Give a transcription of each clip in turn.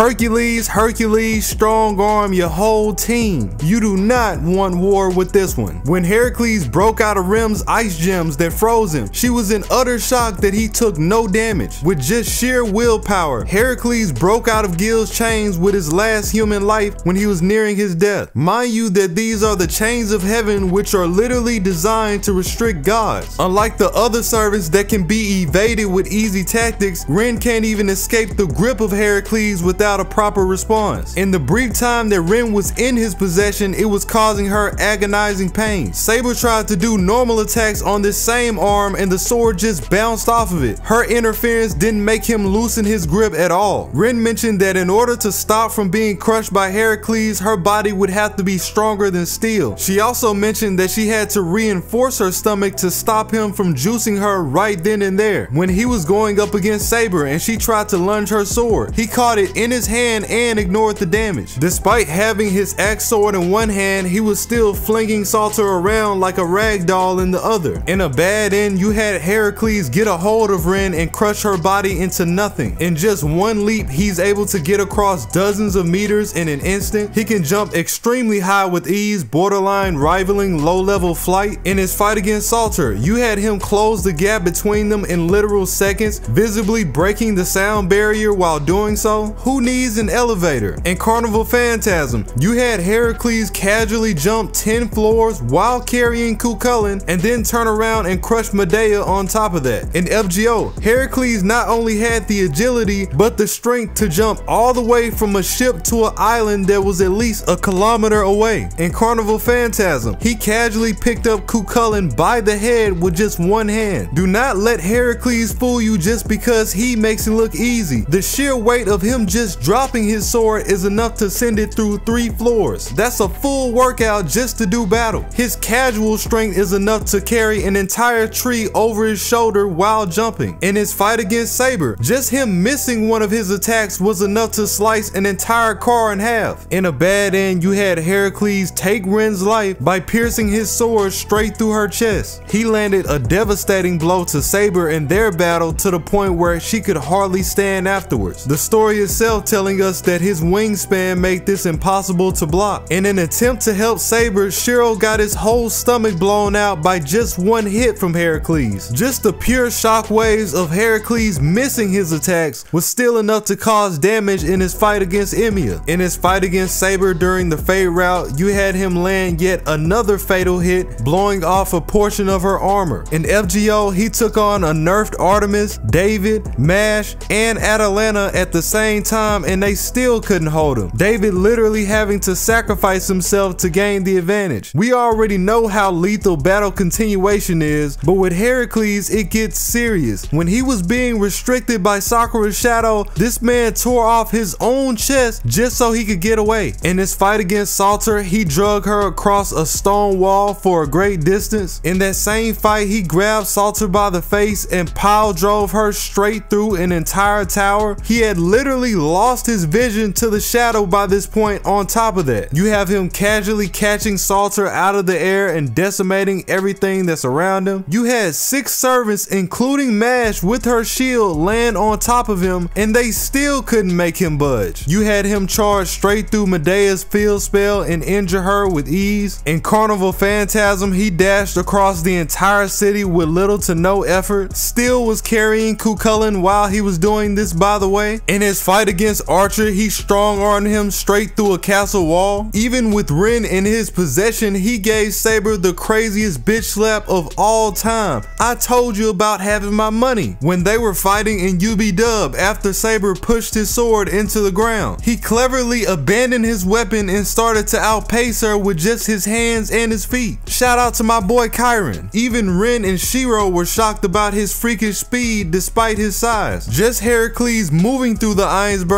Hercules, Hercules, strong arm your whole team. You do not want war with this one. When Heracles broke out of Rem's ice gems that froze him, she was in utter shock that he took no damage. With just sheer willpower, Heracles broke out of Gil's chains with his last human life when he was nearing his death. Mind you that these are the chains of heaven which are literally designed to restrict gods. Unlike the other servants that can be evaded with easy tactics, Ren can't even escape the grip of Heracles without a proper response. In the brief time that Ren was in his possession, it was causing her agonizing pain. Saber tried to do normal attacks on this same arm and the sword just bounced off of it. Her interference didn't make him loosen his grip at all. Ren mentioned that in order to stop from being crushed by Heracles, her body would have to be stronger than steel. She also mentioned that she had to reinforce her stomach to stop him from juicing her right then and there. When he was going up against Saber and she tried to lunge her sword, he caught it in his hand and ignored the damage. Despite having his axe sword in one hand, he was still flinging Salter around like a rag doll in the other. In a bad end, you had Heracles get a hold of Ren and crush her body into nothing. In just one leap, he's able to get across dozens of meters in an instant. He can jump extremely high with ease, borderline rivaling low-level flight. In his fight against Salter, you had him close the gap between them in literal seconds, visibly breaking the sound barrier while doing so. Who needs an elevator? In Carnival Phantasm, you had Heracles casually jump 10 floors while carrying Cuchulainn and then turn around and crush Medea on top of that. In FGO, Heracles not only had the agility, but the strength to jump all the way from a ship to an island that was at least a kilometer away. In Carnival Phantasm, he casually picked up Cuchulainn by the head with just one hand. Do not let Heracles fool you just because he makes it look easy. The sheer weight of him just dropping his sword is enough to send it through three floors. That's a full workout just to do battle. His casual strength is enough to carry an entire tree over his shoulder while jumping. In his fight against Saber, just him missing one of his attacks was enough to slice an entire car in half. In a bad end, you had Heracles take Ren's life by piercing his sword straight through her chest. He landed a devastating blow to Saber in their battle to the point where she could hardly stand afterwards. The story itself telling us that his wingspan made this impossible to block. In an attempt to help Saber, Shiro got his whole stomach blown out by just one hit from Heracles. Just the pure shockwaves of Heracles missing his attacks was still enough to cause damage in his fight against Emiya. In his fight against Saber during the Fate route, you had him land yet another fatal hit, blowing off a portion of her armor. In FGO, he took on a nerfed Artemis, David, Mash, and Atalanta at the same time and they still couldn't hold him. David literally having to sacrifice himself to gain the advantage. We already know how lethal battle continuation is, but with Heracles, it gets serious. When he was being restricted by Sakura's shadow, this man tore off his own chest just so he could get away. In his fight against Salter, he drug her across a stone wall for a great distance. In that same fight, he grabbed Salter by the face and pile drove her straight through an entire tower. He had literally lost his vision to the shadow by this point on top of that. You have him casually catching Salter out of the air and decimating everything that's around him. You had six servants, including Mash with her shield, land on top of him and they still couldn't make him budge. You had him charge straight through Medea's field spell and injure her with ease. In Carnival Phantasm, he dashed across the entire city with little to no effort, still was carrying Cuchulainn while he was doing this by the way. In his fight against Archer, he strong-armed him straight through a castle wall. Even with Ren in his possession, he gave Saber the craziest bitch slap of all time. I told you about having my money. When they were fighting in UB Dub after Saber pushed his sword into the ground, he cleverly abandoned his weapon and started to outpace her with just his hands and his feet. Shout out to my boy Chiron. Even Ren and Shiro were shocked about his freakish speed despite his size. Just Heracles moving through the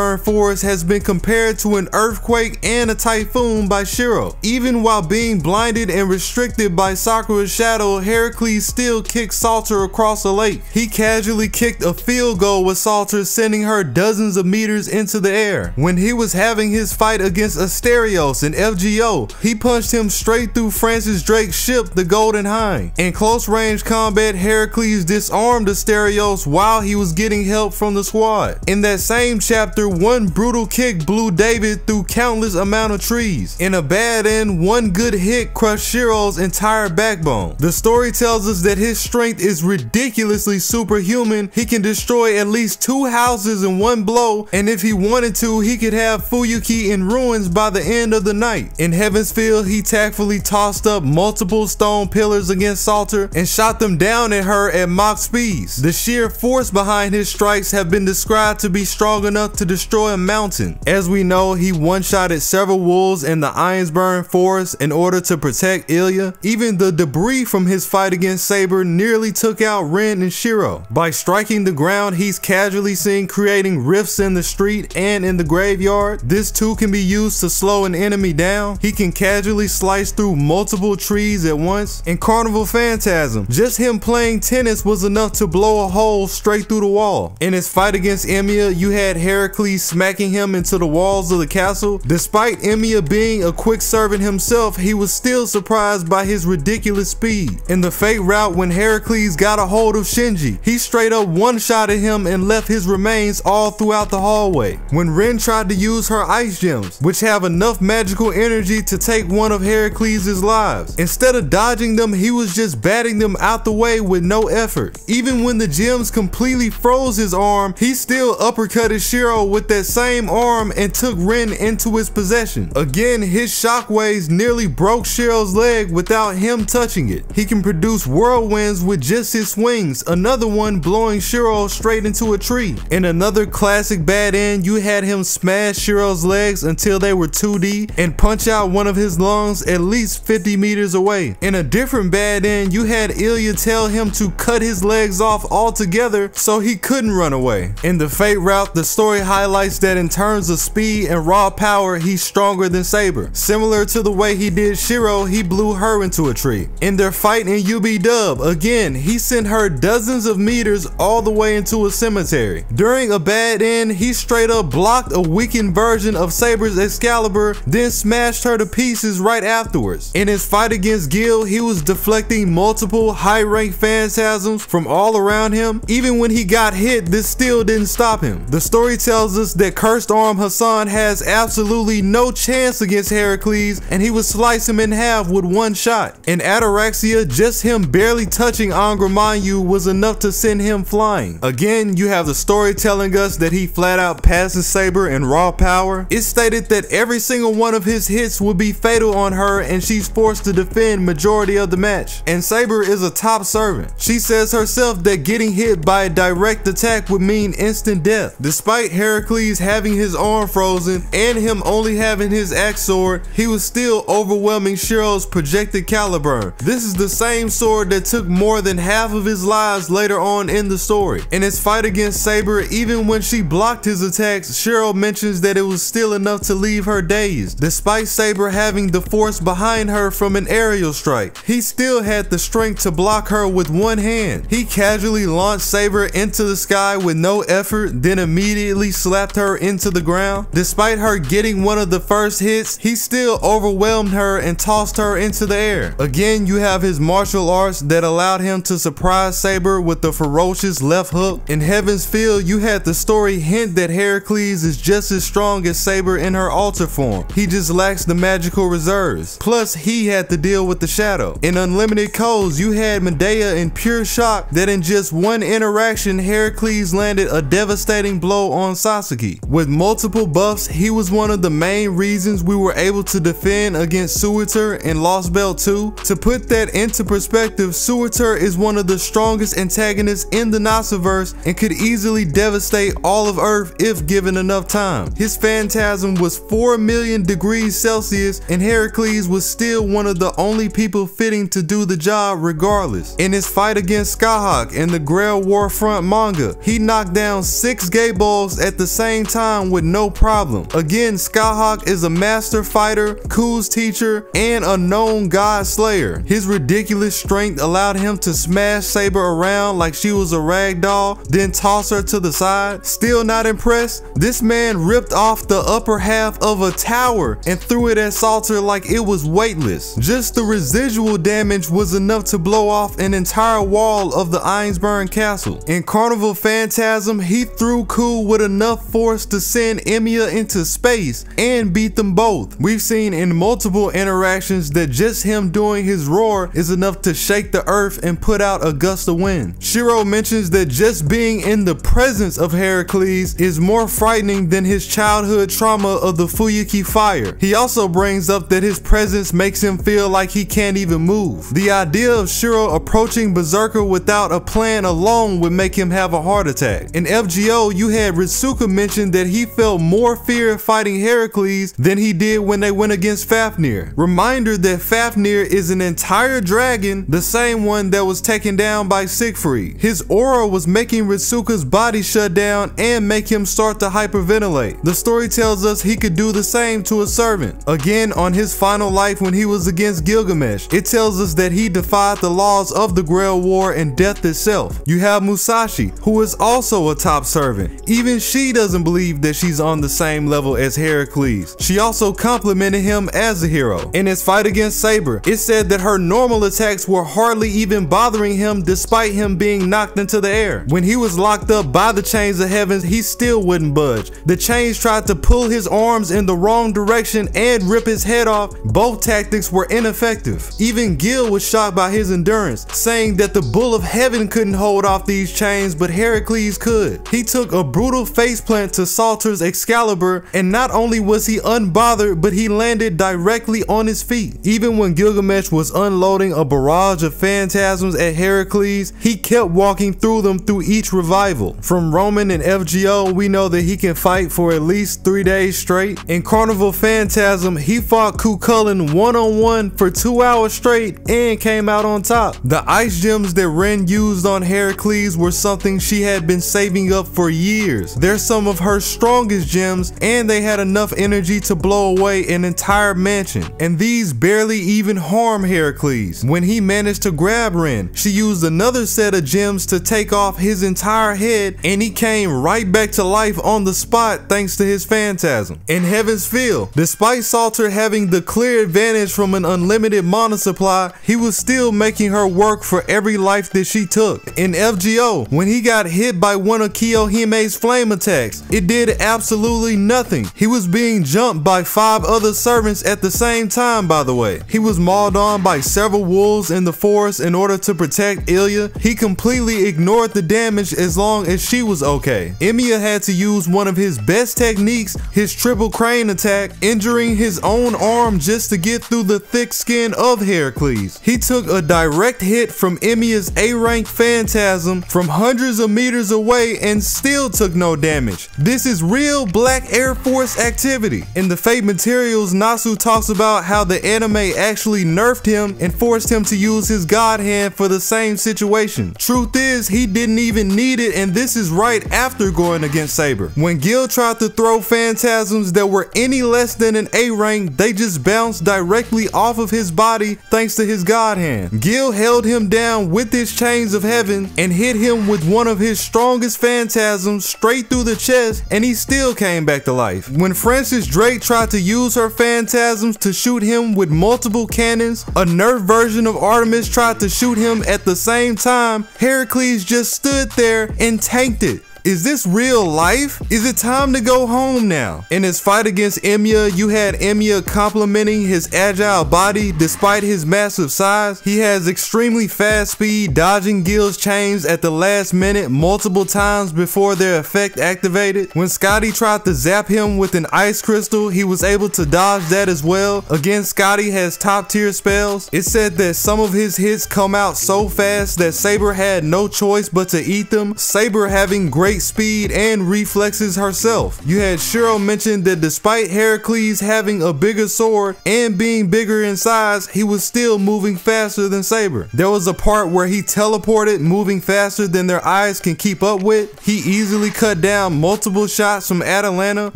Einzbern forest has been compared to an earthquake and a typhoon by Shiro. Even while being blinded and restricted by Sakura's shadow, Heracles still kicked Salter across the lake. He casually kicked a field goal with Salter sending her dozens of meters into the air. When he was having his fight against Asterios in FGO, he punched him straight through Francis Drake's ship, the Golden Hind. In close range combat, Heracles disarmed Asterios while he was getting help from the squad. In that same chapter, one brutal kick blew David through countless amount of trees. In a bad end, one good hit crushed Shiro's entire backbone. The story tells us that his strength is ridiculously superhuman. He can destroy at least two houses in one blow, and if he wanted to, he could have Fuyuki in ruins by the end of the night. In Heaven's Feel, he tactfully tossed up multiple stone pillars against Salter and shot them down at her at Mach speeds. The sheer force behind his strikes have been described to be strong enough to destroy a mountain. As we know, he one-shotted several wolves in the Einzbern forest in order to protect Ilya. Even the debris from his fight against Saber nearly took out Rin and Shiro. By striking the ground, he's casually seen creating rifts in the street and in the graveyard. This too can be used to slow an enemy down. He can casually slice through multiple trees at once. In Carnival Phantasm, just him playing tennis was enough to blow a hole straight through the wall. In his fight against Emiya, you had Heracles smacking him into the walls of the castle. Despite Emiya being a quick servant himself, he was still surprised by his ridiculous speed. In the Fate route, when Heracles got a hold of Shinji, he straight up one-shotted him and left his remains all throughout the hallway. When Rin tried to use her ice gems, which have enough magical energy to take one of Heracles' lives, instead of dodging them, he was just batting them out the way with no effort. Even when the gems completely froze his arm, he still uppercutted Shiro with that same arm and took Ren into his possession. Again, his shockwaves nearly broke Shiro's leg without him touching it. He can produce whirlwinds with just his swings, another one blowing Shiro straight into a tree. In another classic bad end, you had him smash Shiro's legs until they were 2D and punch out one of his lungs at least 50 meters away. In a different bad end, you had Ilya tell him to cut his legs off altogether so he couldn't run away. In the Fate route, the story highlights that in terms of speed and raw power, he's stronger than Saber. Similar to the way he did Shiro, he blew her into a tree. In their fight in UB Dub, again, he sent her dozens of meters all the way into a cemetery. During a bad end, he straight up blocked a weakened version of Saber's Excalibur, then smashed her to pieces right afterwards. In his fight against Gil, he was deflecting multiple high-rank phantasms from all around him. Even when he got hit, this still didn't stop him. The story tells us that Cursed Arm Hassan has absolutely no chance against Heracles, and he would slice him in half with one shot. In Ataraxia, just him barely touching Angra Mainyu was enough to send him flying. Again, you have the story telling us that he flat out passes Saber in raw power. It's stated that every single one of his hits would be fatal on her and she's forced to defend majority of the match. And Saber is a top servant. She says herself that getting hit by a direct attack would mean instant death. Despite Heracles having his arm frozen and him only having his axe sword, he was still overwhelming Shiro's projected Caliburn. This is the same sword that took more than half of his lives later on in the story. In his fight against Saber, even when she blocked his attacks, Shiro mentions that it was still enough to leave her dazed. Despite Saber having the force behind her from an aerial strike, he still had the strength to block her with one hand. He casually launched Saber into the sky with no effort, then immediately slapped her into the ground. Despite her getting one of the first hits, he still overwhelmed her and tossed her into the air. Again, you have his martial arts that allowed him to surprise Saber with the ferocious left hook. In Heaven's Feel, you had the story hint that Heracles is just as strong as Saber in her alter form. He just lacks the magical reserves. Plus, he had to deal with the shadow. In Unlimited Codes, you had Medea in pure shock that in just one interaction, Heracles landed a devastating blow on Sasaki. With multiple buffs, he was one of the main reasons we were able to defend against Surtr in Lost Belt 2. To put that into perspective, Surtr is one of the strongest antagonists in the Nasuverse and could easily devastate all of Earth if given enough time. His phantasm was 4 million degrees Celsius and Heracles was still one of the only people fitting to do the job regardless. In his fight against Scathach in the Grail Warfront manga, he knocked down 6 Gaebolgs at the same time with no problem. Again, Scathach is a master fighter, Ku's teacher, and a known god slayer. His ridiculous strength allowed him to smash Saber around like she was a rag doll, then toss her to the side. Still not impressed? This man ripped off the upper half of a tower and threw it at Salter like it was weightless. Just the residual damage was enough to blow off an entire wall of the Einzbern castle. In Carnival Phantasm, he threw Ku with enough enough force to send Emiya into space and beat them both. We've seen in multiple interactions that just him doing his roar is enough to shake the earth and put out a gust of wind. Shiro mentions that just being in the presence of Heracles is more frightening than his childhood trauma of the Fuyuki fire. He also brings up that his presence makes him feel like he can't even move. The idea of Shiro approaching Berserker without a plan alone would make him have a heart attack. In FGO, you had Ritsuka mention that he felt more fear fighting Heracles than he did when they went against Fafnir. Reminder that Fafnir is an entire dragon, the same one that was taken down by Siegfried. His aura was making Ritsuka's body shut down and make him start to hyperventilate. The story tells us he could do the same to a servant. Again, on his final life when he was against Gilgamesh, it tells us that he defied the laws of the Grail War and death itself. You have Musashi, who is also a top servant. Even she doesn't believe that she's on the same level as Heracles. She also complimented him as a hero. In his fight against Saber, it said that her normal attacks were hardly even bothering him despite him being knocked into the air. When he was locked up by the chains of heavens, he still wouldn't budge. The chains tried to pull his arms in the wrong direction and rip his head off. Both tactics were ineffective. Even Gil was shocked by his endurance, saying that the bull of heaven couldn't hold off these chains, but Heracles could. He took a brutal faceplant to Salter's Excalibur, and not only was he unbothered, but he landed directly on his feet. Even when Gilgamesh was unloading a barrage of phantasms at Heracles, he kept walking through them through each revival. From Roman and FGO, we know that he can fight for at least three days straight. In Carnival Phantasm, he fought Cuchulainn one-on-one for two hours straight and came out on top. The ice gems that Ren used on Heracles were something she had been saving up for years. They're some of her strongest gems and they had enough energy to blow away an entire mansion. And these barely even harm Heracles. When he managed to grab Rin, she used another set of gems to take off his entire head and he came right back to life on the spot thanks to his phantasm. In Heaven's Feel, despite Salter having the clear advantage from an unlimited mana supply, he was still making her work for every life that she took. In FGO, when he got hit by one of Kiyohime's flame attacks, it did absolutely nothing. He was being jumped by five other servants at the same time, by the way. He was mauled on by several wolves in the forest in order to protect Ilya. He completely ignored the damage as long as she was okay. Emiya had to use one of his best techniques, his triple crane attack, injuring his own arm just to get through the thick skin of Heracles. He took a direct hit from Emiya's A-rank phantasm from hundreds of meters away and still took no damage. This is real Black Air Force activity. In the Fate Materials, Nasu talks about how the anime actually nerfed him and forced him to use his god hand for the same situation. Truth is, he didn't even need it and this is right after going against Saber. When Gil tried to throw phantasms that were any less than an A rank, they just bounced directly off of his body thanks to his god hand. Gil held him down with his chains of heaven and hit him with one of his strongest phantasms straight through the chest and he still came back to life. When Francis Drake tried to use her phantasms to shoot him with multiple cannons, a nerf version of Artemis tried to shoot him at the same time, Heracles just stood there and tanked it. Is this real life? Is it time to go home now? In his fight against Emiya, you had Emiya complimenting his agile body despite his massive size. He has extremely fast speed, dodging Gil's chains at the last minute multiple times before their effect activated. When Skadi tried to zap him with an ice crystal, he was able to dodge that as well. Again, Skadi has top tier spells. It said that some of his hits come out so fast that Saber had no choice but to eat them. Saber having great speed and reflexes herself. You had Shiro mention that despite Heracles having a bigger sword and being bigger in size, he was still moving faster than Saber. There was a part where he teleported moving faster than their eyes can keep up with. He easily cut down multiple shots from Atalanta.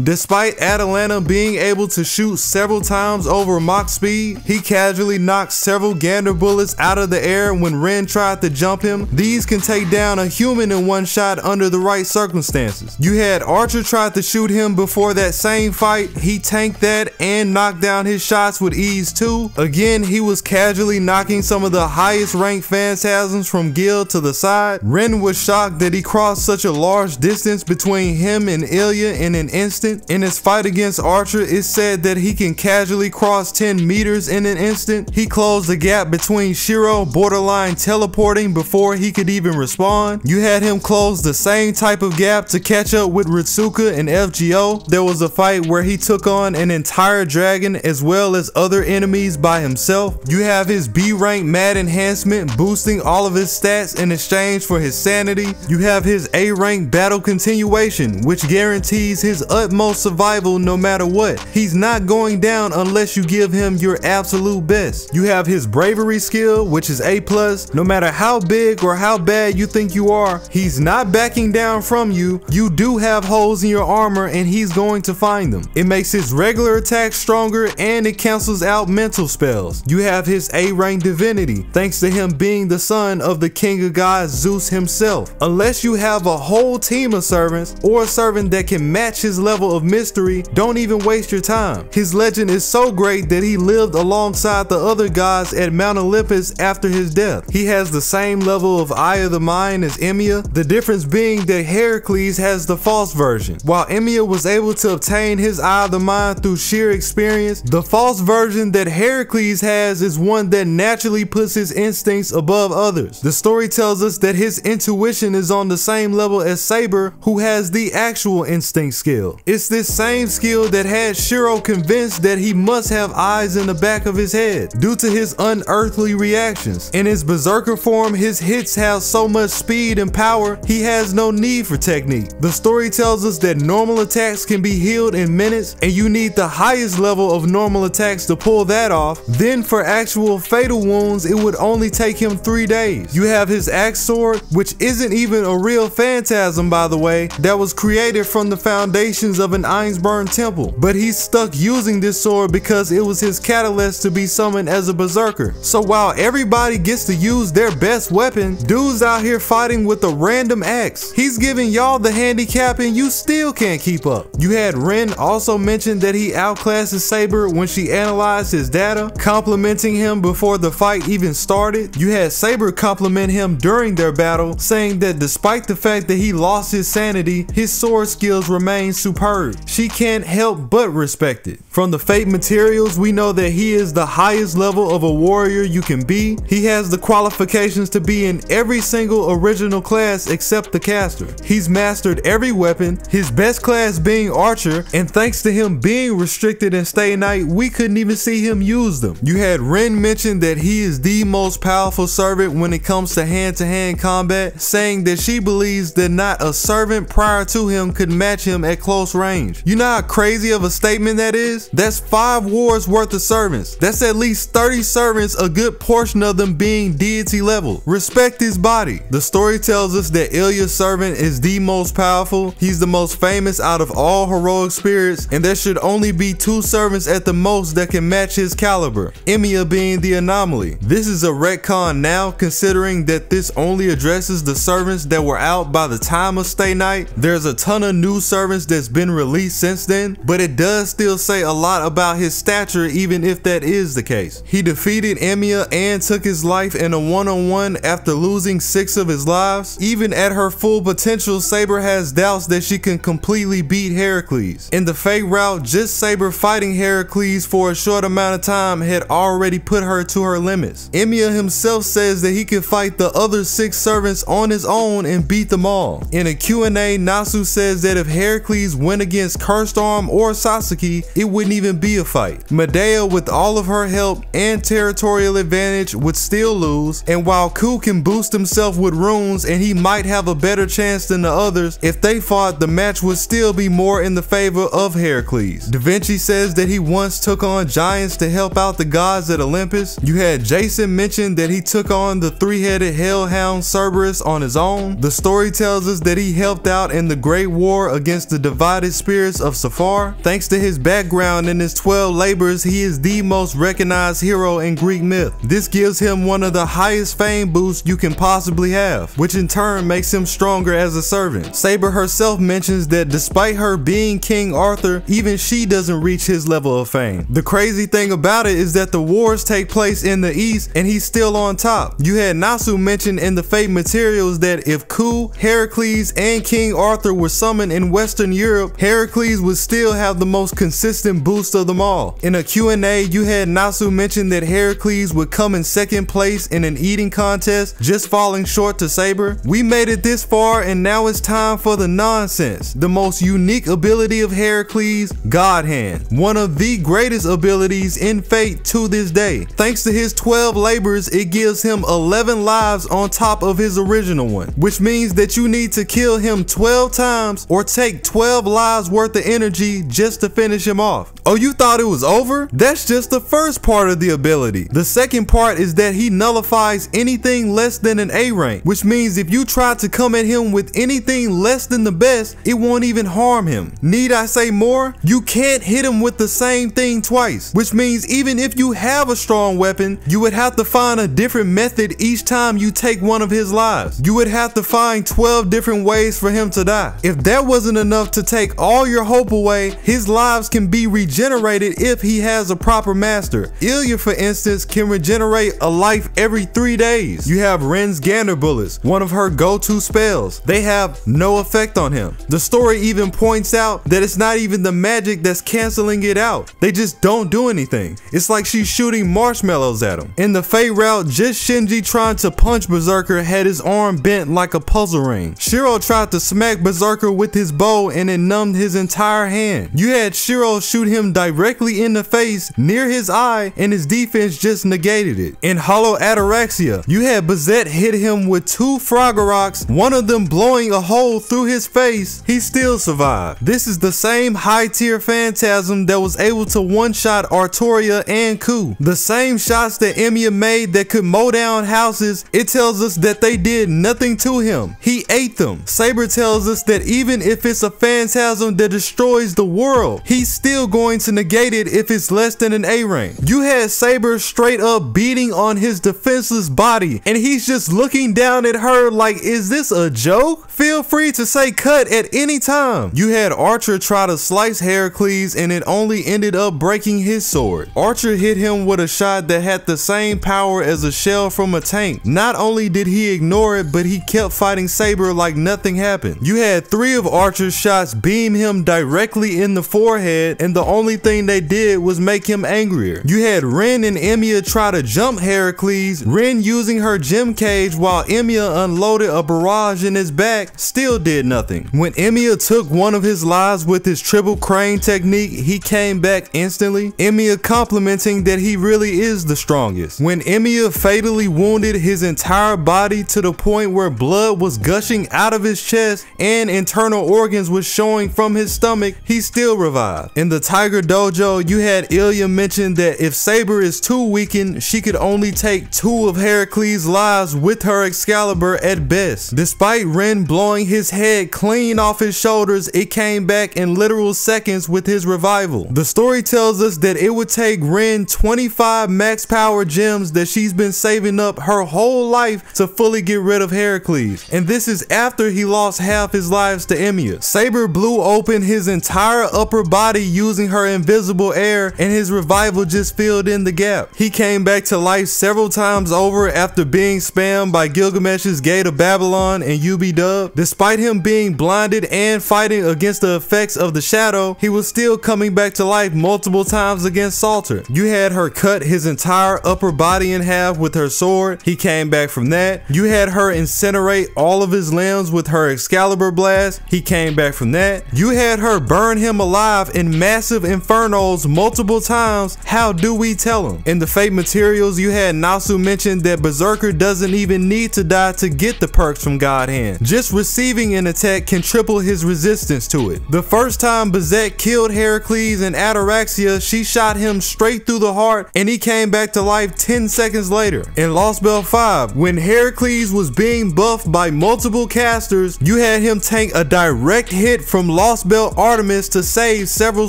Despite Atalanta being able to shoot several times over Mach speed, he casually knocked several Gandr bullets out of the air when Ren tried to jump him. These can take down a human in one shot under the right circumstances. You had Archer tried to shoot him before that same fight, he tanked that and knocked down his shots with ease too. Again, he was casually knocking some of the highest ranked phantasms from Gil to the side. Ren was shocked that he crossed such a large distance between him and Ilya in an instant. In his fight against Archer, it's said that he can casually cross 10 meters in an instant. He closed the gap between Shiro borderline teleporting before he could even respond. You had him close the same type of gap to catch up with Ritsuka and FGO. There was a fight where he took on an entire dragon as well as other enemies by himself. You have his B rank mad enhancement boosting all of his stats in exchange for his sanity. You have his A rank battle continuation which guarantees his utmost survival no matter what. He's not going down unless you give him your absolute best. You have his bravery skill which is A plus. No matter how big or how bad you think you are, he's not backing down from you. You do have holes in your armor and he's going to find them. It makes his regular attacks stronger and it cancels out mental spells. You have his A rank divinity thanks to him being the son of the king of gods Zeus himself. Unless you have a whole team of servants or a servant that can match his level of mystery, don't even waste your time. His legend is so great that he lived alongside the other gods at Mount Olympus after his death. He has the same level of Eye of the Mind as Emiya, the difference being that Heracles has the false version. While Emiya was able to obtain his Eye of the Mind through sheer experience, the false version that Heracles has is one that naturally puts his instincts above others. The story tells us that his intuition is on the same level as Saber, who has the actual instinct skill. It's this same skill that had Shiro convinced that he must have eyes in the back of his head due to his unearthly reactions. In his berserker form, his hits have so much speed and power, he has no need for technique. The story tells us that normal attacks can be healed in minutes and you need the highest level of normal attacks to pull that off. Then for actual fatal wounds, it would only take him three days. You have his axe sword, which isn't even a real phantasm by the way, that was created from the foundations of an Einzbern temple. But he's stuck using this sword because it was his catalyst to be summoned as a berserker. So while everybody gets to use their best weapon, dude's out here fighting with a random axe. He's giving y'all the handicap and you still can't keep up. You had Ren also mention that he outclasses Saber when she analyzed his data, complimenting him before the fight even started. You had Saber compliment him during their battle, saying that despite the fact that he lost his sanity, his sword skills remain superb. She can't help but respect it. From the fate materials, we know that he is the highest level of a warrior you can be. He has the qualifications to be in every single original class except the caster. He's mastered every weapon, his best class being archer, and thanks to him being restricted in Stay Night, we couldn't even see him use them. You had Ren mention that he is the most powerful servant when it comes to hand-to-hand -hand combat, saying that she believes that not a servant prior to him could match him at close range. You know how crazy of a statement that is? That's five wars worth of servants. That's at least 30 servants, a good portion of them being deity level. Respect his body. The story tells us that Ilya's servant is the most powerful. He's the most famous out of all heroic spirits, and there should only be two servants at the most that can match his caliber, Emiya being the anomaly. This is a retcon now, considering that this only addresses the servants that were out by the time of Stay Night. There's a ton of new servants that's been released since then, but it does still say a lot about his stature even if that is the case. He defeated Emiya and took his life in a one-on-one -on -one after losing six of his lives. Even at her full potential, Saber has doubts that she can completely beat Heracles. In the Fate route, just Saber fighting Heracles for a short amount of time had already put her to her limits. Emiya himself says that he can fight the other six servants on his own and beat them all. In a Q&A, Nasu says that if Heracles went against Cursed Arm or Sasaki, it wouldn't even be a fight. Medea, with all of her help and territorial advantage, would still lose, and while Ku can boost himself with runes and he might have a better chance than the others, if they fought, the match would still be more in the favor of Heracles. Da Vinci says that he once took on giants to help out the gods at Olympus. You had Jason mention that he took on the three-headed hellhound Cerberus on his own. The story tells us that he helped out in the Great War against the divided spirits of Sefar. Thanks to his background in his 12 labors, he is the most recognized hero in Greek myth. This gives him one of the highest fame boosts you can possibly have, which in turn makes him stronger as a servant. Saber herself mentions that despite her being King Arthur, even she doesn't reach his level of fame. The crazy thing about it is that the wars take place in the east and he's still on top. You had Nasu mention in the Fate materials that if Ku, Heracles, and King Arthur were summoned in Western Europe, Heracles would still have the most consistent boost of them all. In a Q&A, you had Nasu mention that Heracles would come in second place in an eating contest, just falling short to Saber. We made it this far and now it's time for the nonsense. The most unique ability of Heracles, God Hand. One of the greatest abilities in Fate to this day. Thanks to his 12 labors, it gives him 11 lives on top of his original one, which means that you need to kill him 12 times or take 12 lives worth of energy just to finish him off. Oh, you thought it was over? That's just the first part of the ability. The second part is that he nullifies anything less than an A rank, which means if you try to come at him with anything less than the best, it won't even harm him. Need I say more? You can't hit him with the same thing twice, which means even if you have a strong weapon, you would have to find a different method each time you take one of his lives. You would have to find 12 different ways for him to die. If that wasn't enough to take all your hope away, his lives can be regenerated if he has a proper master. Ilya, for instance, can regenerate a life every three days. You have Ren's Gandr bullets, one of her go-to spells. They have no effect on him. The story even points out that it's not even the magic that's canceling it out. They just don't do anything. It's like she's shooting marshmallows at him. In the Fate route, just Shinji trying to punch Berserker had his arm bent like a puzzle ring. Shiro tried to smack Berserker with his bow and it numbed his entire hand. You had Shiro shoot him directly in the face near his eye and his defense just negated it. In Hollow Ataraxia, you had Bazette hit him with two Fragarachs, one of them blowing a hole through his face. He still survived. This is the same high tier phantasm that was able to one-shot Arturia and Ku. The same shots that Emiya made that could mow down houses, it tells us that they did nothing to him. He ate them. Saber tells us that even if it's a phantasm that destroys the world, he's still going to negate it if it's less than an A rank. You had Saber straight up beating on his defenseless body and he's just looking down at her like, is this a joke? Feel free to say cut at any time. You had Archer try to slice Heracles and it only ended up breaking his sword. Archer hit him with a shot that had the same power as a shell from a tank. Not only did he ignore it, but he kept fighting Saber like nothing happened. You had three of Archer's shots beam him directly in the forehead and the only thing they did was make him angrier. You had Ren and Emiya try to jump Heracles, Ren using her gem cage while Emiya unloaded a barrage in his back, still did nothing. When Emiya took one of his lives with his triple crane technique, he came back instantly, Emiya complimenting that he really is the strongest. When Emiya fatally wounded his entire body to the point where blood was gushing out of his chest and internal organs was showing from his stomach, he still revived. In the Tiger Dojo, you had Ilya mention that if Saber is too weakened, she could only take two of Heracles' lives with her Excalibur at best. Despite Ren blowing his head clean off his shoulders, it came back in literal seconds with his revival. The story tells us that it would take Ren 25 max power gems that she's been saving up her whole life to fully get rid of Heracles. And this is after he lost half his lives to Emiya. Saber blew open his entire upper body using her invisible air and his revival just filled in the gap. He came back to life several times over after being spammed by Gilgamesh's Gate of Babylon and UB-Dub. Despite him being blinded and fighting against the effects of the shadow, he was still coming back to life multiple times against Salter. You had her cut his entire upper body in half with her sword. He came back from that. You had her incinerate all of his limbs with her Excalibur blast. He came back from that. You had her burn him alive in massive infernos multiple times. How do we tell him? In the Fate materials, you had Nasu mention that Berserker doesn't even need to die to get the perks from God Hand. Just receiving an attack can triple his resistance to it. The first time Bazette killed Heracles in Ataraxia, she shot him straight through the heart and he came back to life 10 seconds later. In Lost Belt 5, when Heracles was being buffed by multiple casters, you had him tank a direct hit from Lost Belt Artemis to save several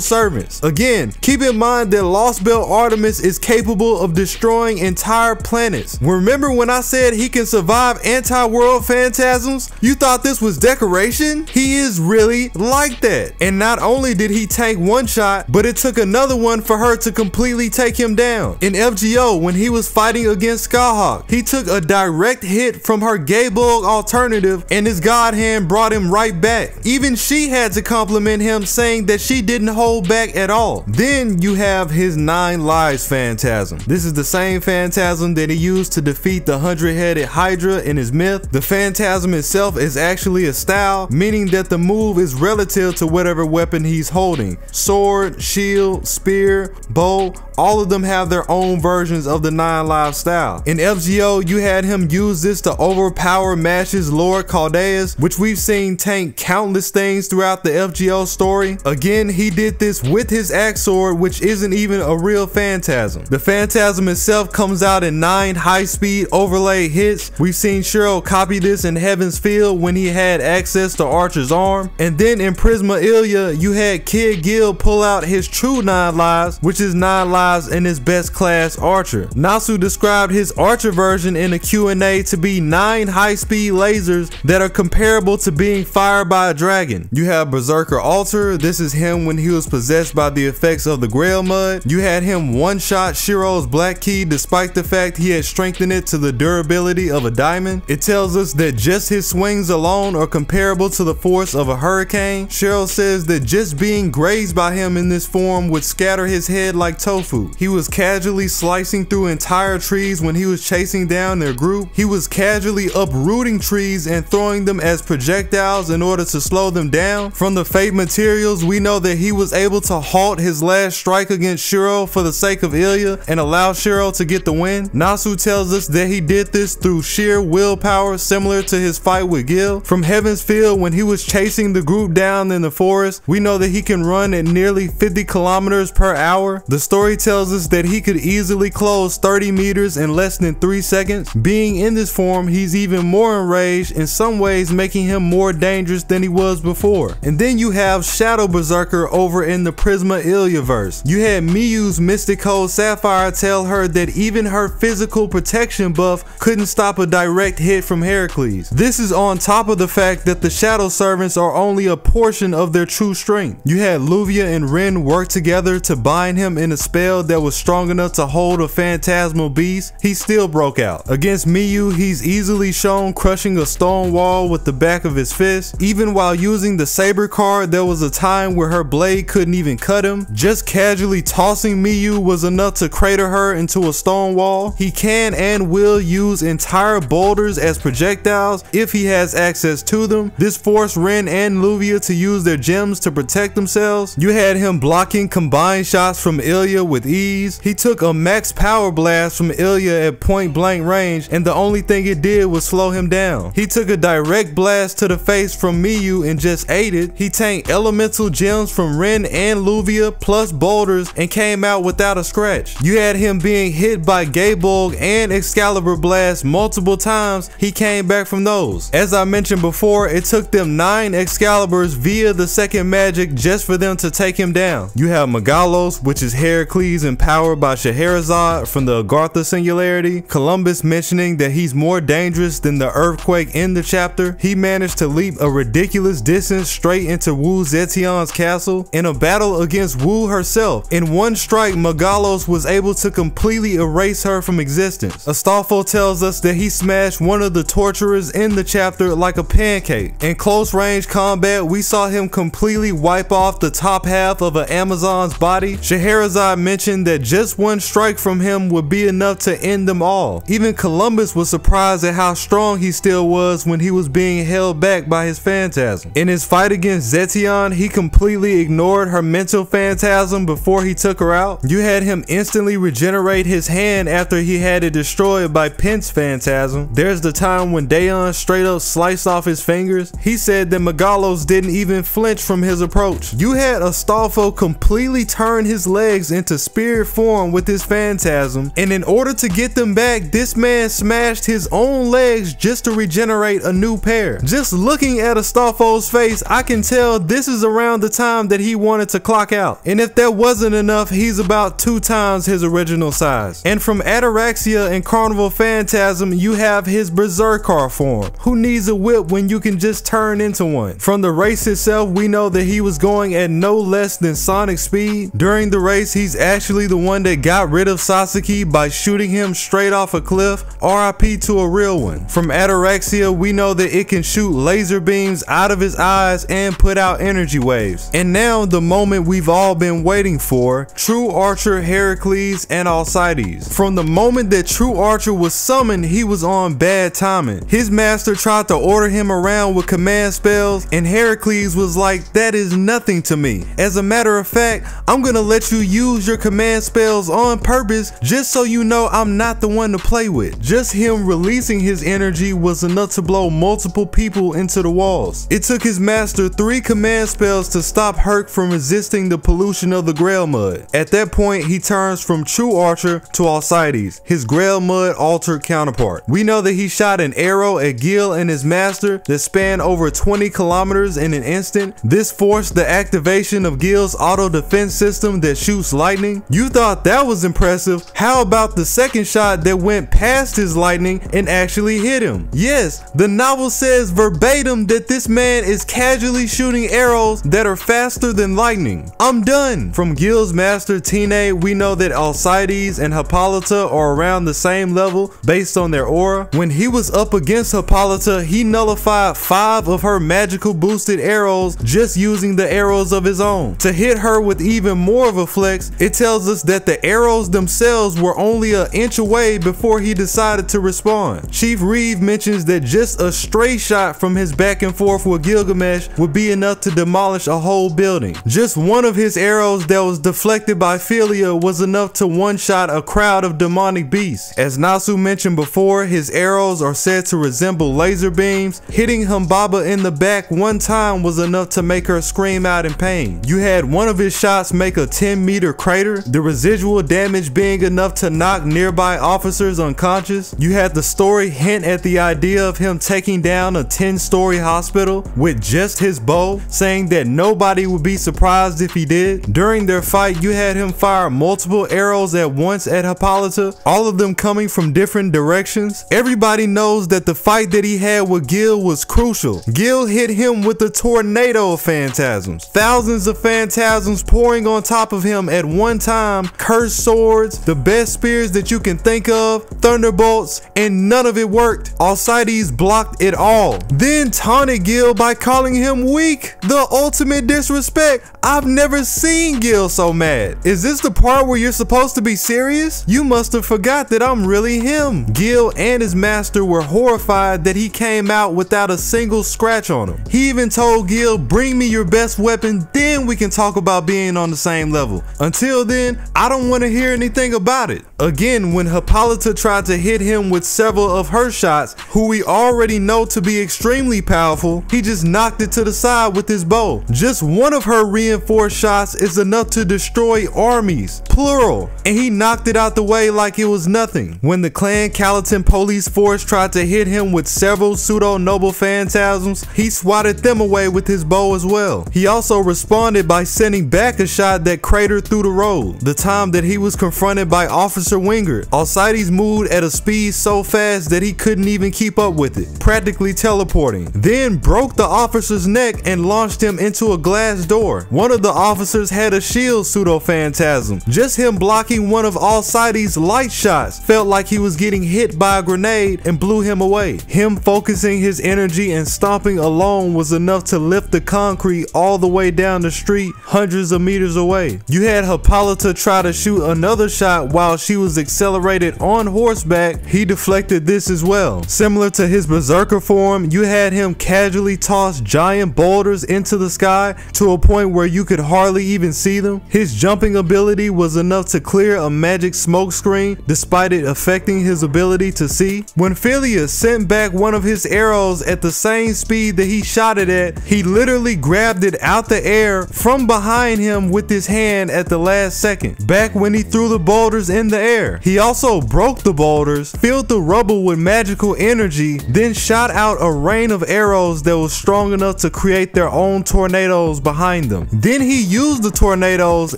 servants. Again, keep in mind that Lost Belt Artemis is capable of destroying entire planets. Remember when I said he can survive anti-world phantasms? You thought this was decoration? He is really like that. And not only did he tank one shot, but it took another one for her to completely take him down. In FGO, when he was fighting against Scathach, he took a direct hit from her Gaebulg alternative and his god hand brought him right back. Even she had to compliment him saying that she didn't hold back at all. Then you have his nine lives phantasm. This is the same phantasm that he used to defeat the hundred-headed Hydra in his myth. The phantasm itself is actually a style, meaning that the move is relative to whatever weapon he's holding. Sword, shield, spear, bow, all of them have their own versions of the nine live style. In FGO, you had him use this to overpower Mash's Lord Chaldeas, which we've seen tank countless things throughout the FGO story. Again, he did this with his axe sword, which isn't even a real phantasm. The phantasm itself comes out in nine high-speed overlay hits. We've seen Shiro copy this in Heaven's Feel when he had access to Archer's arm. And then in Prisma Illya, you had Kid Gil pull out his true nine lives, which is nine lives in his best class archer. Nasu described his archer version in a Q&A to be 9 high-speed lasers that are comparable to being fired by a dragon. You have Berserker Alter, this is him when he was possessed by the effects of the Grail Mud. You had him one-shot Shiro's Black Key despite the fact he had strengthened it to the durability of a diamond. It tells us that just his swings alone are comparable to the force of a hurricane. Shiro says that just being grazed by him in this form would scatter his head like tofu. He was casually slicing through entire trees when he was chasing down their group. He was casually uprooting trees and throwing them as projectiles in order to slow them down. From the fate materials, we know that he was able to halt his last strike against Shiro for the sake of Ilya and allow Shiro to get the win. Nasu tells us that he did this through sheer willpower similar to his fight with Gil. From Heaven's Feel when he was chasing the group down in the forest, we know that he can run at nearly 50 kilometers per hour. The story tells us that he could easily close 30 meters in less than 3 seconds. Being in this form, he's even more enraged, in some ways making him more dangerous than he was before. And then you have Shadow Berserker over in the Prisma Illya verse. You had Miyu's Mystic Code Sapphire tell her that even her physical protection buff couldn't stop a direct hit from Heracles. This is on top of the fact that the Shadow Servants are only a portion of their true strength. You had Luvia and Rin work together to bind him in a spell that was strong enough to hold a phantasmal beast, he still broke out. Against Miyu, he's easily shown crushing a stone wall with the back of his fist. Even while using the saber card, there was a time where her blade couldn't even cut him. Just casually tossing Miyu was enough to crater her into a stone wall. He can and will use entire boulders as projectiles if he has access to them. This forced Ren and Luvia to use their gems to protect themselves. You had him blocking combined shots from Ilya with ease. He took a max power blast from Ilya at point blank range and the only thing it did was slow him down. He took a direct blast to the face from Miyu and just ate it. He tanked elemental gems from Ren and Luvia plus boulders and came out without a scratch. You had him being hit by Gaebulg and Excalibur blast multiple times. He came back from those. As mentioned before, it took them 9 Excaliburs via the second magic just for them to take him down. You have Megalos, which is Heracles empowered by Scheherazade from the Agartha singularity, Columbus mentioning that he's more dangerous than the earthquake in the chapter, he managed to leap a ridiculous distance straight into Wu Zetian's castle in a battle against Wu herself. In one strike, Megalos was able to completely erase her from existence. Astolfo tells us that he smashed one of the torturers in the chapter like a pancake. In close range combat, we saw him completely wipe off the top half of an Amazon's body. Scheherazade mentioned that just one strike from him would be enough to end them all. Even Columbus was surprised at how strong he still was when he was being held back by his phantasm. In his fight against Zetian, he completely ignored her mental phantasm before he took her out. You had him instantly regenerate his hand after he had it destroyed by Pent's phantasm. There's the time when d'Eon straight up sliced off his fingers. He said that Megalos didn't even flinch from his approach. You had Astolfo completely turn his legs into spirit form with his phantasm, and in order to get them back, this man smashed his own legs just to regenerate a new pair. Just looking at Astolfo's face, I can tell this is around the time that he wanted to clock out. And if that wasn't enough, he's about two times his original size. And from Ataraxia and Carnival Phantasm, you have his Berserker form. Who needs a whip when you can just turn into one? From the race itself, we know that he was going at no less than Sonic speed. During the race, he's actually the one that got rid of Sasaki by shooting him straight off a cliff. RIP to a real one. From Ataraxia, we know that it can shoot laser beams out of his eyes and put out energy waves. And now the moment we've all been waiting for, True Archer Heracles and Alcides. From the moment that True Archer was summoned, he was on bad timing. His master tried to order him around with command spells and Heracles was like, that is nothing to me. As a matter of fact, I'm gonna let you use your command spells on purpose just so you know I'm not the one to play with. Just him releasing his energy was enough to blow multiple people into the walls. It took his master three command spells to stop Herc from resisting the pollution of the Grail Mud. At that point, he turns from True Archer to Alcides, his Grail Mud altered counterpart. We know that he shot an arrow at Gil and his master that spanned over 20 kilometers in an instant. This forced the activation of Gil's auto defense system that shoots lightning. You thought that was impressive. How about the second shot that went past his lightning and actually hit him? Yes, the novel says verbatim that this man is casually shooting arrows that are faster than lightning. I'm done. From Gil's master Tine, we know that Alcides and Hippolyta are around the same level based on their aura. When he was up against Hippolyta, he nullified five of her magical boosted arrows just using the arrows of his own. To hit her with even more of a flex, it tells us that the arrows themselves were only an inch away before he decided to respond. Chief Reeve mentions that just a stray shot from his back and forth with Gilgamesh would be enough to demolish a whole building. Just one of his arrows that was deflected by Philia was enough to one-shot a crowd of demonic beasts. As Nasu mentioned before, his arrows are said to resemble laser beams. Hitting Humbaba in the back one time was enough to make her scream out in pain. You had one of his shots make a 10 meter crater, the residual damage being enough to knock nearby officers unconscious. You had the story hint at the idea of him taking down a 10 story hospital with just his bow, saying that nobody would be surprised if he did. During their fight, you had him fire multiple arrows at once at Hippolyta, all of them coming from different directions. Everybody knows that the fight that he had with Gil was crucial. Gil hit him with a tornado of phantasms. Thousands of phantasms pouring on top of him at one time, cursed swords, the best spears that you can think of, thunderbolts, and none of it worked. Alcides blocked it all. Then taunted Gil by calling him weak. The ultimate disrespect. I've never seen Gil so mad. Is this the part where you're supposed to be serious? You must have forgot that I'm really him. Gil and his master were horrified that he came out without a single scratch on him. He even told Gil, bring me your best weapon, then we can talk about being on the same level. Until then, I don't want to hear anything about it. Again, when Hippolyta tried to hit him with several of her shots, who we already know to be extremely powerful, he just knocked it to the side with his bow. Just one of her reinforced shots is enough to destroy armies, plural, and he knocked it out the way like it was nothing. When the Clan Calatin police force tried to hit him with several pseudo-noble phantasms, he swatted them away with his bow as well. He also responded by sending back a shot that cratered through the road. The time that he was confronted by Officer Wingard, Alcides moved at a speed so fast that he couldn't even keep up with it, practically teleporting. Then broke the officer's neck and launched him into a glass door. One of the officers had a shield pseudo-phantasm. Just him blocking one of Alcides' light shots felt like he was getting hit by a grenade and blew him away. Him focusing his energy and stomping alone was enough to lift the concrete all the way down the street hundreds of meters away. You had Hippolyta try to shoot another shot while she was accelerated on horseback. He deflected this as well. Similar to his berserker form, you had him casually toss giant boulders into the sky to a point where you could hardly even see them. His jumping ability was enough to clear a magic smoke screen despite it affecting his ability to see. When Philia sent back one of his arrows at the same speed that he shot it at, he literally grabbed it out the air from behind him with his hand at the last second, back when he threw the boulders in the air. He also broke the boulders, filled the rubble with magical energy, then shot out a rain of arrows that was strong enough to create their own tornadoes behind them. Then he used the tornadoes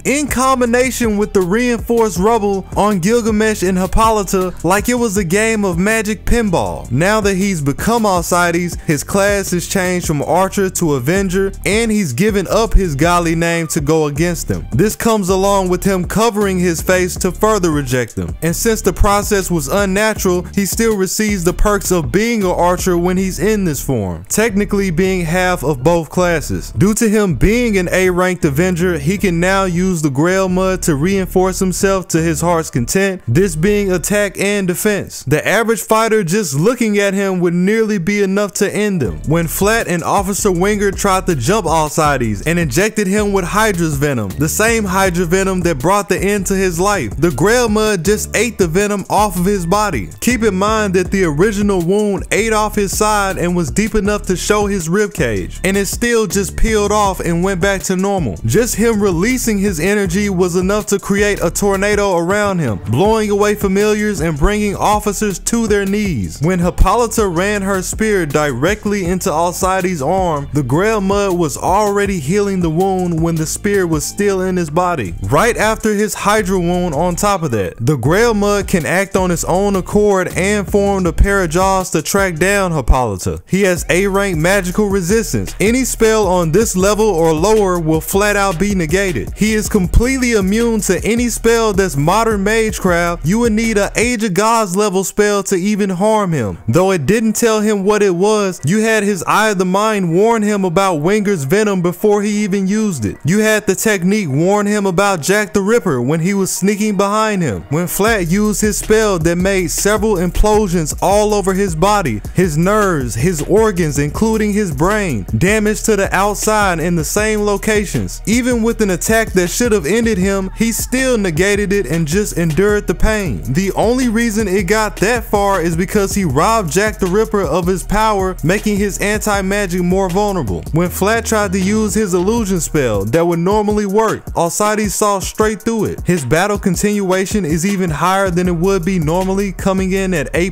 in combination with the reinforced rubble on Gilgamesh and Hippolyta like it was a game of magic pinball. Now that he's become Alcides, his class has changed from Archer to Avenger, and he's given up his godly name to go against them. This comes along with him covering his face to further reject them. And since the process was unnatural, he still receives the perks of being an Archer when he's in this form, technically being half of both classes. Due to him being an A-ranked Avenger, he can now use the Grail Mud to reinforce himself to his heart's content, this being attack and defense. The average fighter just looking at him would nearly be enough to end him. When Flat and Officer Wingard tried to jump Alcides and injected him with Hydra's venom, the same Hydra venom that brought the end to his life. The Grail Mud just ate the venom off of his body. Keep in mind that the original wound ate off his side and was deep enough to show his rib cage, and it still just peeled off and went back to normal. Just him releasing his energy was enough to create a tornado around him, blowing away familiars and bringing officers to their knees. When Hippolyta ran her spear directly into Alcides' arm, the Grail Mud was already healing the wound when the spear was still in his body. Right after his Hydra wound on top of that, the Grail Mud can act on its own accord and form a pair of jaws to track down Hippolyta. He has A-rank magical resistance. Any spell on this level or lower will flat out be negated. He is completely immune to any spell that's modern magecraft. You would need an Age of Gods level spell to even harm him. Though it didn't tell him what it was, you had his Eye of the Mind warn him about Wingard's venom before he even used it. You had the technique warn him about Jack the Ripper when he was sneaking behind him. When Flat used his spell that made several implosions all over his body, his nerves, his organs, including his brain, damage to the outside in the same locations. Even with an attack that should have ended him, he still negated it and just endured the pain. The only reason it got that far is because he robbed Jack the Ripper of his power, making his anti-magic more vulnerable. When Flat tried to use his illusion spell that would normally work, Alcides saw straight through it. His battle continuation is even higher than it would be normally, coming in at A+.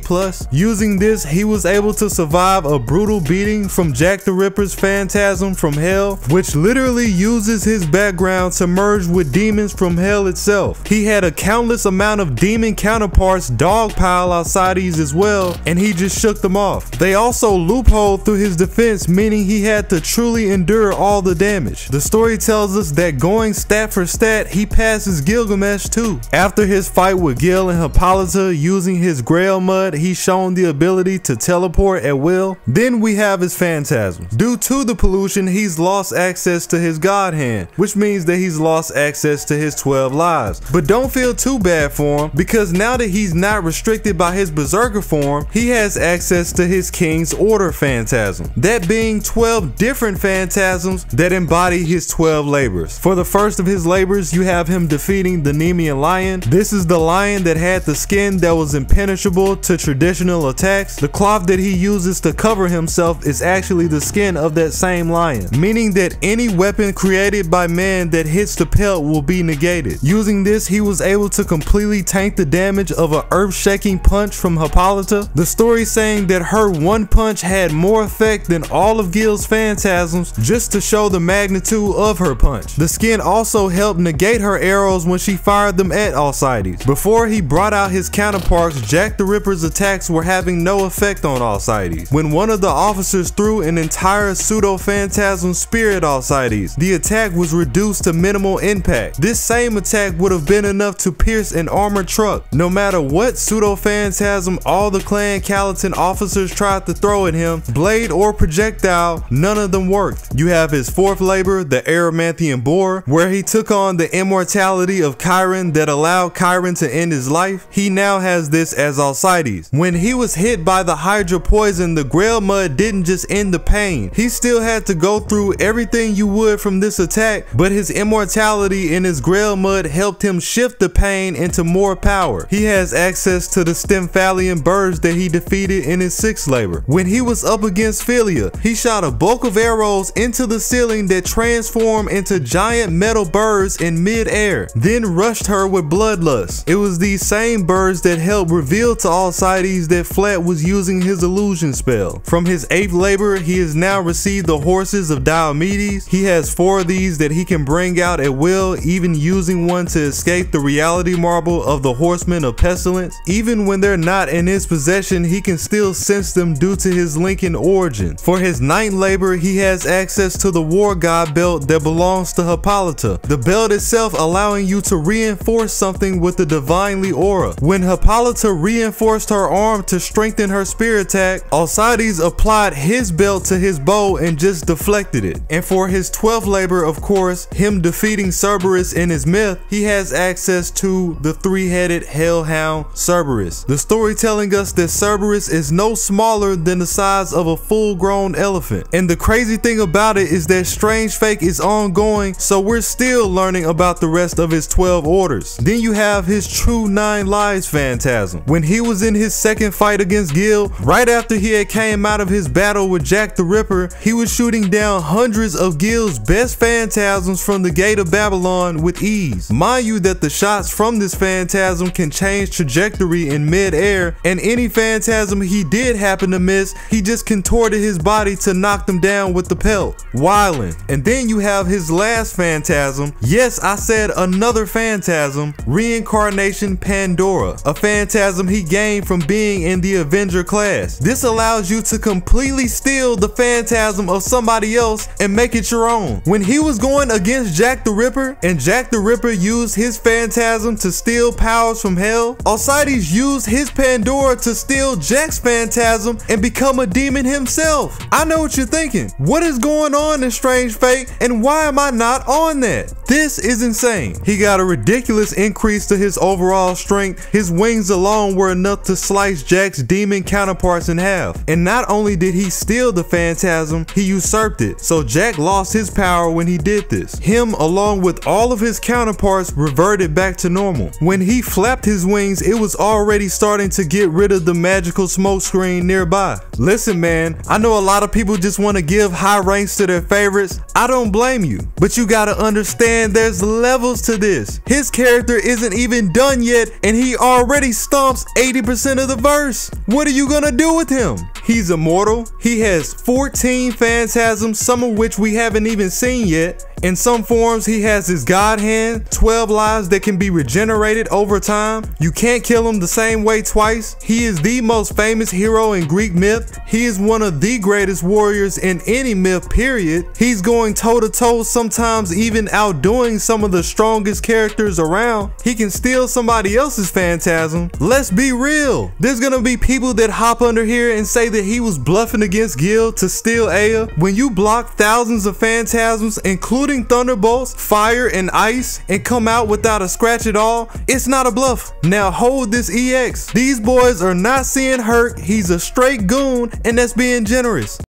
Using this, he was able to survive a brutal beating from Jack the Ripper's phantasm from hell, which literally uses his background to merge with demons from hell itself. He had a countless amount of demon counterparts dogpile Alcides as well, and he just shook them off. They also loopholed through his defense, meaning he had to truly endure all the damage. The story tells us that going stat for stat, he passes Gilgamesh too. After his fight with Gil and Hippolyta using his Grail Mud, he's shown the ability to teleport at will. Then we have his phantasms. Due to the pollution, he's lost access to his God hand, which means that he's lost access to his 12 lives. But don't feel too bad for him, because now that he's not restricted by his Berserker form, he has access to his King's Order phantasm. That being 12 different phantasms that embody his 12 labors. For the first of his labors, you have him defeating the Nemean lion. This is the lion that had the skin that was impenetrable to traditional attacks. The cloth that he uses to cover himself is actually the skin of that same lion, meaning that any weapon created by man that hits the pelt will be negated. Using this, he was able to completely tank the damage of an earth-shaking punch from Hippolyta. The story saying that her one punch had more effect than all of Gil's phantasms just to show the magnitude of her punch. The skin also helped negate her arrows when she fired them at Alcides. Before he brought out his counterparts, Jack the Ripper's attacks were having no effect on Alcides. When one of the officers threw an entire pseudo-phantasm spear at Alcides, the attack was reduced to minimal impact. This same attack would have been enough to pierce an armored truck. No matter what pseudo-phantasm all the Clan Calatin officers tried to throw at him, blade or projectile, none of them worked. You have his fourth labor, the Erymanthian Boar, where he took on the immortality of Chiron that allowed Chiron to end his life. He now has this as Alcides. When he was hit by the Hydra poison, the Grail Mud didn't just end the pain. He still had to go through everything you would from this attack, but his immortality and his Grail Mud helped him shift the pain into more power. He has access to the Stymphalian birds that he defeated in his sixth labor. When he was up against Philia, he shot a bulk of arrows into the ceiling that transformed into giant metal birds in mid-air, then rushed her with bloodlust. It was these same birds that helped reveal to Alcides that Flat was using his illusion spell. From his eighth labor, he has now received the horses of Diomedes. He has four of these that he can bring out at will, even using one to escape the reality marble of the horsemen of pestilence. Even when they're not in his possession, he can still sense them due to his Lincoln origin. For his ninth labor, he has access to the war god belt that belongs to Hippolyta. The belt itself allowing you to reinforce something with the divinely aura. When Hippolyta reinforced her arm to strengthen her spear attack, Alcides applied his belt to his bow and just deflected it. And for his 12th labor, of course, him defeating Cerberus in his myth, he has access to the three-headed hellhound Cerberus. The story telling us that Cerberus is no smaller than the size of a full-grown elephant. And the crazy thing about it is that Strange Fake is ongoing, so we're still learning about the rest of his 12 orders. Then you have his true nine lives phantasm. When he was in his second fight against Gil, right after he had came out of his battle with Jack the Ripper, he was shooting down hundreds of Gil's best phantasms from the gate of Babylon with ease. Mind you that the shots from this phantasm can change trajectory in mid-air, and any phantasm he did happen to miss, he just contorted his body to knock them down with the pelt. Wildin'. And then you have his last phantasm. Yes, I said another phantasm, Reincarnation Pandora, a phantasm he gained from being in the Avenger class. This allows you to completely steal the phantasm of somebody else and make it your own. When he was going against Jack the Ripper and Jack the Ripper used his phantasm to steal powers from hell, Alcides used his Pandora to steal Jack's phantasm and become a demon himself. I know what you're thinking. What is going on in Strange Fake and why am I not on that? This is insane. He got a ridiculous increase to his overall strength. His wings alone were enough to slice Jack's demon counterparts in half. And not only did he steal the phantasm, he usurped it. So Jack lost his power when he did this. Him along with all of his counterparts reverted back to normal. When he flapped his wings, it was already starting to get rid of the magical smoke screen nearby. Listen man, I know a lot of people just want to give high ranks to their favorites. I don't blame you, but you gotta understand there's levels to this. His character isn't even done yet and he already stomps 80% of the verse. What are you gonna do with him? He's immortal. He has 14 phantasms, some of which we haven't even seen yet. In some forms, he has his God hand, 12 lives that can be regenerated over time. You can't kill him the same way twice. He is the most famous hero in Greek myth. He is one of the greatest warriors in any myth, period. He's going toe to toe, sometimes even outdoing some of the strongest characters around. He can steal somebody else's phantasm. Let's be real. There's gonna be people that hop under here and say that he was bluffing against Gil to steal Aya. When you block thousands of phantasms, including thunderbolts, fire, and ice, and come out without a scratch at all, it's not a bluff. Now hold this EX. These boys are not seeing Herc, he's a straight goon, and that's being generous.